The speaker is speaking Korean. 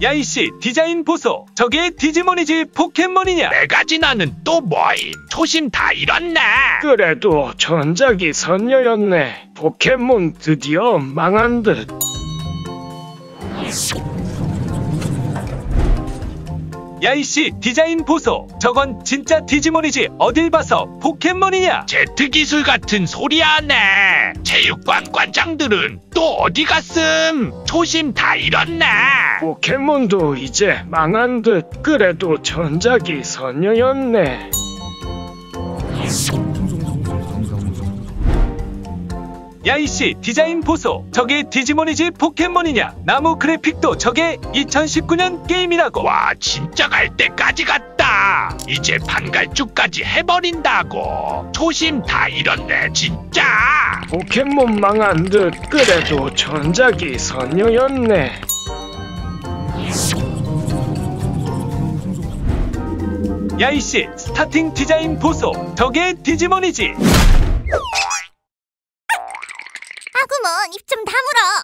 야이씨 디자인 보소 저게 디지몬이지 포켓몬이냐 메가 진화는 또 뭐임? 초심 다 잃었네. 그래도 전작이 선녀였네. 포켓몬 드디어 망한 듯. 야이씨 디자인 보소 저건 진짜 디지몬이지 어딜 봐서 포켓몬이냐 Z 기술 같은 소리 하네. 체육관 관장들은 또 어디 갔음? 초심 다 잃었네. 포켓몬도 이제 망한 듯. 그래도 전작이 선녀였네. 야이씨 디자인 보소 저게 디지몬이지 포켓몬이냐 나무 그래픽도 저게 2019년 게임이라고 와 진짜 갈 때까지 갔다. 이제 반갈죽까지 해버린다고. 초심 다 잃었네 진짜. 포켓몬 망한 듯. 그래도 전작이 선녀였네. 야이씨 스타팅 디자인 보소. 저게 디지몬이지. 아구먼 입 좀 다물어